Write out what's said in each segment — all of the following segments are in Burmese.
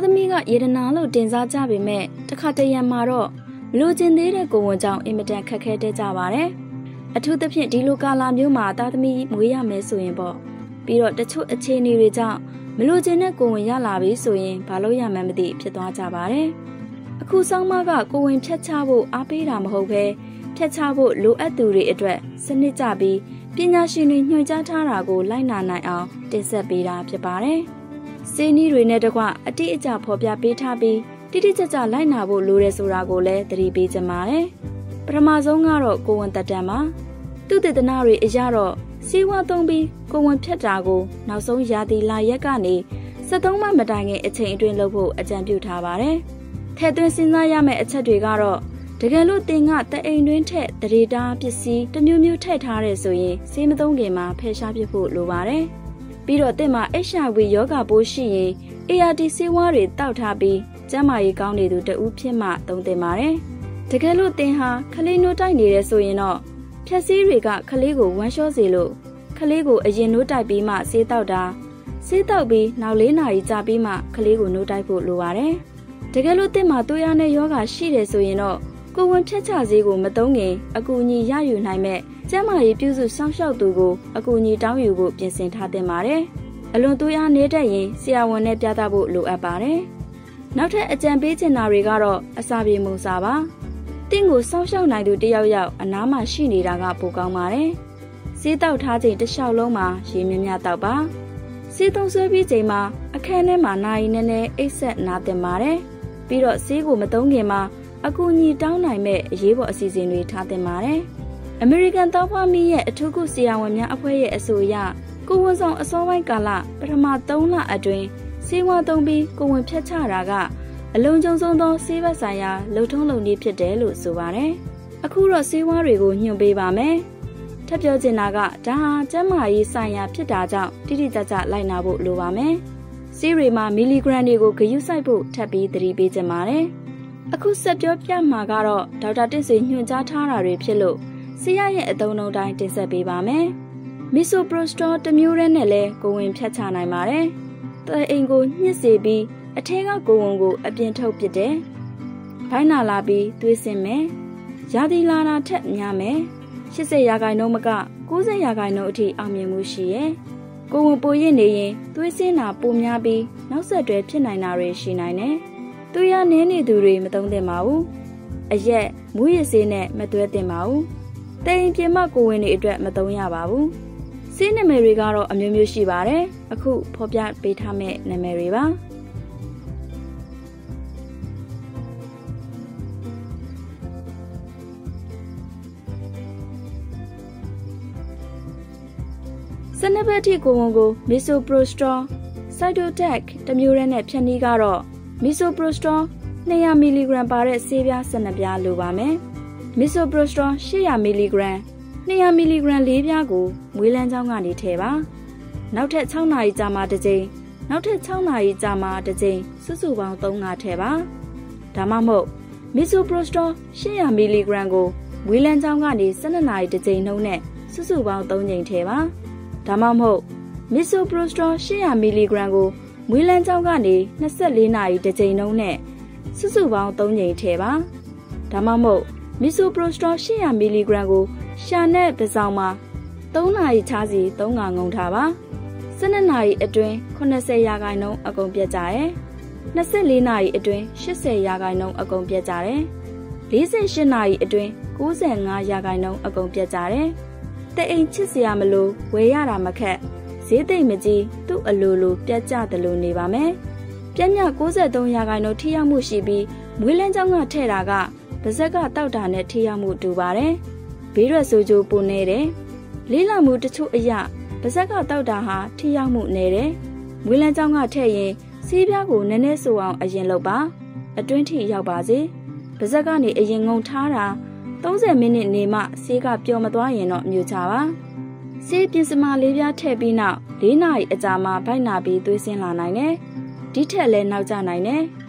သားသမီးကယေဒနာလို့တင်စားကြပေမဲ့တခါတရံမှာတော့မလိုချင်သေးတဲ့ကိုဝန်ကြောင့်အင်မတန်ခက်ခဲတဲ့ကြပါတယ်။အထူးသဖြင့်ဒီလိုကာလာမျိုးမှာသားသမီးမွေးရမယ်ဆိုရင်ပေါ့ပြီးတော့တချို့အခြေအနေတွေကြောင့်မလိုချင်တဲ့ကိုဝင်ရလာပြီဆိုရင်ဘာလို့ရမှန်းမသိဖြစ်သွားကြပါတယ်။အခုဆောင်းမကကိုဝင်ဖြတ်ချဖို့အားပေးတာမဟုတ်ဘဲဖြတ်ချဖို့လိုအပ်သူတွေအတွက်စနစ်ကျပြီးပညာရှင်တွေညွှန်ကြားထားတာကိုလိုက်နာနိုင်အောင်တင်ဆက်ပေးတာဖြစ်ပါတယ်။ စေနီးတွေနဲ့တကွအတိအကျဖော်ပြပေးထားပြီးတိတိကျကျလိုက်နာဖို့လိုတယ်ဆိုတာကိုလည်းသတိပေးကြပါတယ်။ပထမဆုံးကတော့ကိုဝန်တက်တန်ပါသူတေသနာတွေအရတော့စီဝါသုံးပြီးကိုဝန်ဖြတ်တာကိုနောက်ဆုံးရာသီလာရက်ကနေ73မှမတိုင်ခင်အချိန်အတွင်းလုပ်ဖို့အကြံပြုထားပါတယ်။ထည့်သွင်းစဉ်းစားရမယ့်အချက်တွေကတော့တကယ်လို့တင်ကတအိမ်တွင်းထက်တရေတာပစ္စည်းတစ်မျိုးမျိုးထည့်ထားတယ်ဆိုရင်စေးမသုံးခင်မှာဖယ်ရှားပစ်ဖို့လိုပါတယ်။ ပြီးတော့တင်မှာ HIV ယောဂပိုးရှိရင် ART ဆေးဝါးတွေတောက်ထားပြီးကျန်းမာရေးကောင်းနေသူတဦးဖြစ်မှသုံးသင့်ပါတယ်။တကယ်လို့တင်ဟာခလေးနိုးတိုက်နေတယ်ဆိုရင်တော့ဖြက်စည်းတွေကခလေးကိုဝမ်းလျှောစေလို့ခလေးကိုအရင်နိုးတိုက်ပြီးမှဆေးတောက်တာဆေးတောက်ပြီးနောက်၄နာရီကြာပြီးမှခလေးကိုနိုးတိုက်ဖို့လိုပါတယ်။တကယ်လို့တင်မှာသွေးရတဲ့ယောဂရှိတယ်ဆိုရင်တော့ကိုဝင်ဖြတ်ချဈေးကိုမတုံးခင်အကူအညီရယူနိုင်မဲ့ ကျန်းမာရေးပြုစုစောင့်ရှောက်သူကိုအကူအညီတောင်းယူဖို့ပြင်ဆင်ထားသင့်ပါတယ်။အလွန်သွေးအားနေတတ်ရင်ဆရာဝန်နဲ့ပြသဖို့လိုအပ်ပါတယ်။နောက်ထပ်အကြံပေးချင်တာတွေကတော့အစာပြေမှုစာပါ။တင့်ကိုစောင့်ရှောက်နိုင်သူတယောက်ယောက်အနားမှာရှိနေတာကပိုကောင်းပါတယ်။ဆေးတောက်ထားချိန်တစ်လျှောက်လုံးမှာရေမြမြတောက်ပါ။ဆေးသုံးဆွဲပြီးချိန်မှာအခန်းထဲမှာနာရီနည်းနည်းအိတ်ဆက်နားတင်ပါတယ်။ပြီးတော့ဆေးကိုမသုံးခင်မှာအကူအညီတောင်းနိုင်မဲ့အရေးပေါ်အစီအစဉ်တွေထားတင်ပါတယ်။ American တောဖွားမီရဲ့အထူးကုဆရာဝန်များအဖွဲ့ရဲ့အဆိုအရကိုဝန်ဆောင်အစောပိုင်းကာလပထမ3လအတွင်းဆေးဝါးသုံးပြီးကိုဝင်ဖြတ်ချတာကအလုံးကျုံဆုံးသောဆေးဘက်ဆိုင်ရာလှုပ်ထုံးလုံနည်းဖြစ်တယ်လို့ဆိုပါတယ်။အခုတော့ဆေးဝါးတွေကိုညွှန်ပေးပါမယ်။ထပ်ပြောချင်တာကဒါဟာကျန်းမာရေးဆိုင်ရာဖြစ်တာကြောင့်တိတိကျကျလိုက်နာဖို့လိုပါမယ်။ဆေးတွေမှာမီလီဂရမ်တွေကိုဂရုစိုက်ဖို့ထပ်ပြီးသတိပေးချင်ပါတယ်။အခုဆက်ပြောပြမှာကတော့ဒေါက်တာတင့်ဆွေညွှန်ကြားထားတာတွေဖြစ်လို့ ဆေးရရဲ့အသုံးနှုန်းတိုင်းတင်ဆက်ပေးပါမယ်။မီဆိုပရိုစတောတစ်မျိုးတည်းနဲ့လည်းကိုဝင်ဖြတ်ချနိုင်ပါတယ်။တအိမ်ကိုညှစ်စေပြီးအထဲကကိုဝင်ကိုအပြင်ထုတ်ပစ်တယ်။ဘိုင်းနာလာပြီးသွေးစင်မယ်။ရာသီလာတာထက်များမယ်။80ရာခိုင်နှုန်းမက90ရာခိုင်နှုန်းအထိအောင်မြင်မှုရှိရဲ့။ကိုဝင်ပိုရစ်နေရင်သွေးစင်းတာပိုများပြီးနောက်ဆက်တွဲဖြစ်နိုင်တာတွေရှိနိုင်တယ်။သူရနင်းနေသူတွေမသုံးသင့်ပါဘူးအရက်မူးရစေးနဲ့မသွဲသင့်ပါဘူး တိမ်ပြမကိုဝင်တွေအတွက်မသုံးရပါဘူးစေးနာမည်တွေကတော့အမျိုးမျိုးရှိပါတယ်အခုဖော်ပြပေးထားမယ့်နာမည်တွေပါစနဘက်တီကိုဝန်ကိုမီဆိုပရိုစတောစိုက်တိုတက်တမျိုးရဲနဲ့ဖြတ်နည်းကတော့မီဆိုပရိုစတွန်200မီလီဂရမ်ပါတဲ့ဆေးပြား12ပြားလိုပါမယ်။ မီဆိုပရိုစတွန်800မီလီဂရမ်200မီလီဂရမ်၄ပြားကိုမွေးလန်းချောင်းကနေထည့်ပါ။နောက်ထပ်6နာရီကြာမှတစ်ကြိမ်နောက်ထပ်6နာရီကြာမှတစ်ကြိမ်စုစုပေါင်း3ငါထည့်ပါ။ဒါမှမဟုတ်မီဆိုပရိုစတွန်800မီလီဂရမ်ကိုမွေးလန်းချောင်းကနေ12နာရီတစ်ကြိမ်နှုန်းနဲ့စုစုပေါင်း3ကြိမ်ထည့်ပါ။ဒါမှမဟုတ်မီဆိုပရိုစတွန်800မီလီဂရမ်ကိုမွေးလန်းကျောင်းကနေ24နာရီတစ်ကြိမ်နှုန်းနဲ့စုစုပေါင်း3ကြိမ်ထည့်ပါဒါမှမဟုတ် မီဆိုပရိုစတော800မီလီဂရမ်ကိုရှာနဲ့ပစောင်းမှာ3နာရီချားစီ3ငါငုံထားပါ12နာရီအတွင်း80ရာခိုင်နှုန်းအကုန်ပြတ်ကြတယ်24နာရီအတွင်း80ရာခိုင်နှုန်းအကုန်ပြတ်ကြတယ်48နာရီအတွင်း95ရာခိုင်နှုန်းအကုန်ပြတ်ကြတယ်တဲ့အိမ်ချစ်စရာမလိုဝယ်ရတာမခက်ဈေးသိမ့်မကြီးသူ့အလိုလိုပြတ်ကျတယ်လို့နေပါမယ်။ပြက်မြ63ရာခိုင်နှုန်းထိရောက်မှုရှိပြီးမွေးလန်းကြောင်းကထဲ့တာက ပါဇက်ကတောက်တာနဲ့ထိရောက်မှုတူပါတယ်။ဘေးရွက်ဆိုးကျိုးပိုနေတယ်။လေးလာမှုတချို့အရာပါဇက်ကတောက်တာဟာထိရောက်မှုနေတယ်။မွေးလန်းကြောင်းကထဲ့ရင်ဆေးပြားကိုနည်းနည်းဆိုအောင်အရင်လုပ်ပါ။အတွင်းထိရောက်ပါစေ။ပါဇက်ကနေအရင်ငုံထားတာ30မိနစ်နေမှဆေးကပျော်မသွားရင်တော့မြူချပါ။ဆေးပြင်စမာလေးပြားထည့်ပြီးနောက်၄နာရီအကြာမှဗိုက်နာပြီးသွေးဆင်းလာနိုင်တယ်။ဒီထက်လည်းနောက်ကျနိုင်တယ်။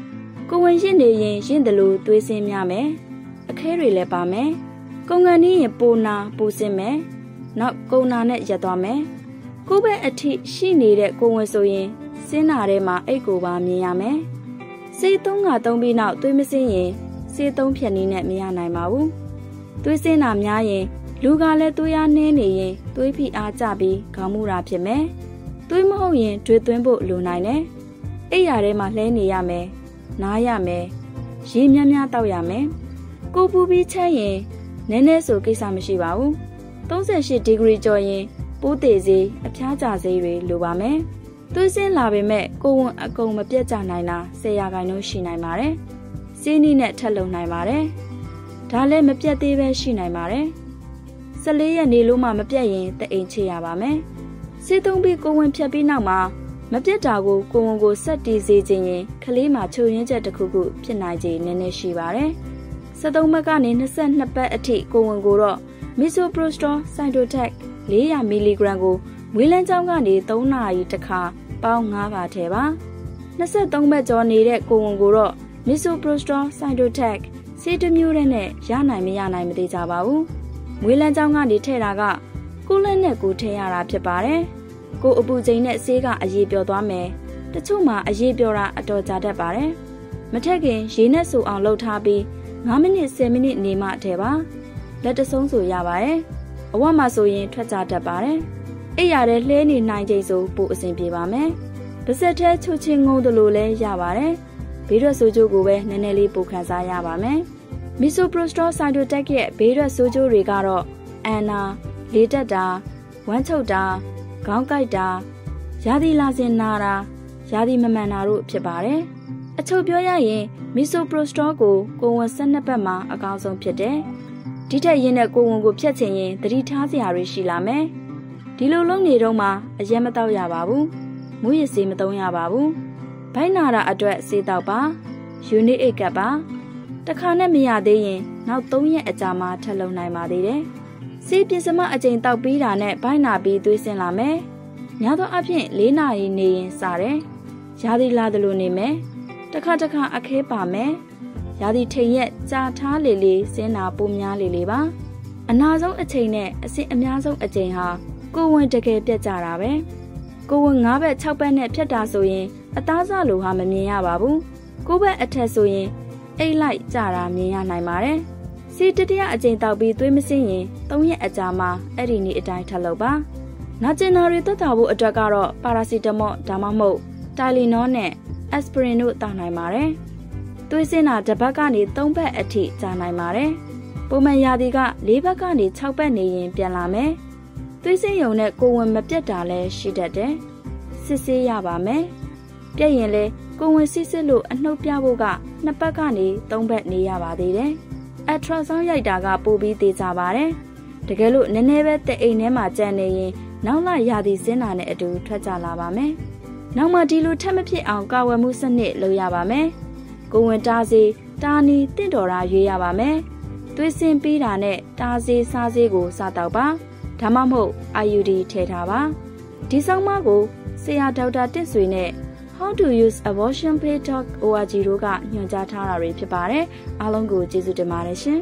ကိုဝင်ရင့်နေရင်ရင့်တယ်လို့သွေးဆင်းများမယ်။အခဲတွေလည်းပါမယ်။ကုံကန်နီးရင်ပိုနာပိုဆင်းမယ်။နောက်ကုံနာနဲ့ရက်သွားမယ်။ကိုယ့်ဘက်အထိရှိနေတဲ့ကိုဝင်ဆိုရင်စင်းနာထဲမှာအိတ်ကိုပါမြင်ရမယ်။ဆေးသုံးကသုံးပြီးနောက်သွေးမစင်းရင်ဆေးသုံးဖြက်နည်းနဲ့မရနိုင်ပါဘူးသွေးစင်းတာများရင်လူကလည်းသွေးအားနှင်းနေရင်သွေးဖိအားကျပြီးခေါင်းမူတာဖြစ်မယ်သွေးမဟုတ်ရင်တွေသွင်းဖို့လိုနိုင်တယ်အိပ်ရာထဲမှာလှဲနေရမယ် နားရမယ်ရေများများတောက်ရမယ်ကိုပူပြီးချက်ရင်နည်းနည်းဆိုကိစ္စမရှိပါဘူး38ဒီဂရီကျော်ရင်ပိုးသေးစေးအဖျားကြစေးတွေလိုပါမယ်သွေးစင်းလာပေမဲ့ကိုဝန်အကုန်မပြတ်ကြနိုင်တာ10ရာခိုင်နှုန်းရှိနိုင်ပါတယ်စီးနီးနဲ့ထက်လုံနိုင်ပါတယ်ဒါလည်းမပြတ်သေးပဲရှိနိုင်ပါတယ်14ရက်နေလို့မှမပြတ်ရင်တအိမ်ချရပါမယ်စေးသုံးပြီးကိုဝင်ဖြတ်ပြီးနောက်မှာ မပြတ်တာကိုကိုဝန်ကိုဆက်တီးစေခြင်းရင်ကလေးမှာချိုရင်းချက်တစ်ခုခုဖြစ်နိုင်ခြေနည်းနည်းရှိပါတယ်73ဘက်ကနေ22ဘက်အထိကိုဝင်ကိုတော့ Misoprostol Cytotec 400မီလီဂရမ်ကိုမွေးလန်းချောင်းကနေ3နာရီတစ်ခါပေါင်း9ပါထဲပါ23ဘက်ကျော်နေတဲ့ကိုဝန်ကိုတော့ Misoprostol Cytotec ဆေးတစ်မျိုးနဲ့ရနိုင်မရနိုင်မသိကြပါဘူးမွေးလန်းချောင်းကနေထည့်တာကကိုလက်နဲ့ကိုထည့်ရတာဖြစ်ပါတယ် ကိုအပူချိန်နဲ့ဆေးကအရေးပြောသွားမယ်တချို့မှာအရေးပြောတာအတော်ကြာတတ်ပါတယ်မထက်ခင်ရေနဲ့ဆူအောင်လှုပ်ထားပြီး9မိနစ်10မိနစ်နေမှထဲပါလက်တဆုံးဆိုရပါတယ်အဝတ်မှာဆိုရင်ထွက်ကြတတ်ပါတယ်အိပ်ရတဲ့လှဲနေနိုင်ချိန်ဆိုပိုအဆင်ပြေပါမယ်ပါစက်ထဲချူချင်းငုံတယ်လို့လည်းရပါတယ်ဘေးရွက်ဆိုးကျိုးကိုပဲနည်းနည်းလေးပိုခံစားရပါမယ်မီဆိုပရိုစတောဆိုင်တိုတက်ရဲ့ဘေးရွက်ဆိုးကျိုးတွေကတော့အန်နာလေးတက်တာဝမ်းချုပ်တာ ခေါင်းကိုက်တာရာသီလာစင်နာတာရာသီမမှန်တာတို့ဖြစ်ပါတယ်အချုပ်ပြောရရင်မီဆိုပရိုစတောကိုကိုဝန်၁၂ပတ်မှာအကောင်းဆုံးဖြစ်တယ်ဒီထက်ရင်းတဲ့ကိုဝန်ကိုဖြတ်ချင်ရင်သတိထားစရာတွေရှိလာမယ်ဒီလိုလုံးနေတော့မှအရက်မတော့ရပါဘူးမူရစေးမသုံးရပါဘူးဘိုင်းနာတာအတွက်စေးတော့ပါယူနစ်အိတ်ကပ်ပါတခါနဲ့မရသေးရင်နောက်၃ရက်အကြာမှထပ်လုံနိုင်ပါသေးတယ် စေးပြစမအချိန်တောက်ပြီးတာနဲ့ဘိုင်းနာပြီးသွေးစင်လာမယ်များသောအားဖြင့်၄နာရီနေရင်စတယ်ရာသီလာသလိုနေမယ်တခါတခါအခဲပါမယ်ရာသီထိန်ရက်ကြာထားလေလေစင်းနာပိုများလေလေပါအနာဆုံးအချိန်နဲ့အစစ်အများဆုံးအချိန်ဟာကိုဝင်တကယ်ပြက်ကြတာပဲကိုဝင်၅ဘက်၆ဘက်နဲ့ဖြတ်တာဆိုရင်အသားစားလိုဟာမမြင်ရပါဘူးကိုဘက်အထက်ဆိုရင်အိတ်လိုက်ကြတာမြင်ရနိုင်ပါတယ် စီတတိယအချိန်တောက်ပြီးသွေးမစင်းရင်၃ရက်အကြာမှအဲ့ဒီနေ့အတိုင်းထပ်လုပ်ပါနာကျင်နာတွေသက်သာဖို့အတွက်ကတော့ပါရာစီတမော့ဒါမှမဟုတ်တိုင်လီနောနဲ့အက်စပရင်တို့တောင်းနိုင်ပါတယ်သွေးစင်းတာတစ်ဘက်ကနေ၃ဘက်အထိကြာနိုင်ပါတယ်ပုံမှန်ရာသီက၄ဘက်ကနေ၆ဘက်နေရင်ပြန်လာမယ်သွေးစင်းယုံနဲ့ကိုဝင်မပြတ်တာလည်းရှိတတ်တယ်စစ်ဆေးရပါမယ်ပြက်ရင်လဲကိုဝင်စစ်စစ်လို့အနှုတ်ပြဖို့ကနှစ်ဘက်ကနေသုံးဘက်နေရပါသေးတယ် အထရာဆောင်းရိုက်တာကပိုပြီးသေးကြပါတယ်တကယ်လို့နည်းနည်းပဲတဲ့အိမ်ထဲမှာကြံနေရင်နောက်လာရာသီစင်းတာနဲ့အတူထွက်ကြလာပါမယ်နောက်မှဒီလိုထက်မဖြစ်အောင်ကာဝယ်မှုစနစ်လုပ်ရပါမယ်ကိုဝင်တားစီတာနီတင့်တော်တာရွေးရပါမယ်သွေးစင်ပြီးတာနဲ့တားစီစားစီကိုစားတော့ပါဒါမှမဟုတ် IUD ထည့်ထားပါဒီဆောင်မကိုဆရာဒေါက်တာတင့်ဆွေနဲ့ How to use abortion pay talk org တို့ကညွှန်ကြားထားတာတွေဖြစ်ပါတယ်အားလုံးကိုကျေးဇူးတင်ပါတယ်ရှင်